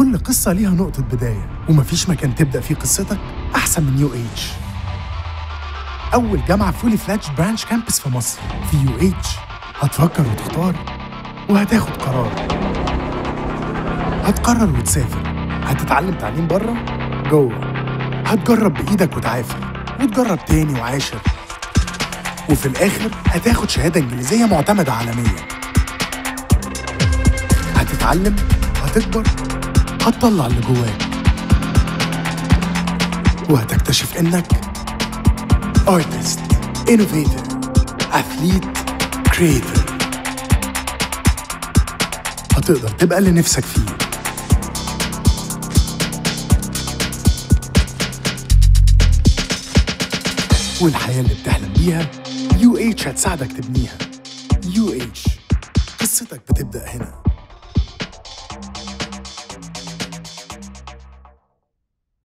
كل قصة ليها نقطة بداية ومفيش مكان تبدأ فيه قصتك أحسن من UH. أول جامعة fully fledged branch campus في مصر في UH. هتفكر وتختار وهتاخد قرار. هتقرر وتسافر. هتتعلم تعليم بره جوه. هتجرب بإيدك وتعافر وتجرب تاني وعاشر. وفي الآخر هتاخد شهادة إنجليزية معتمدة عالميا. هتتعلم هتكبر هتطلع اللي جواك وهتكتشف إنك artist, innovator, athlete, creator. هتقدر تبقى اللي نفسك فيه. والحياة اللي بتحلم بيها يو اتش هتساعدك تبنيها. يو اتش قصتك بتبدأ هنا.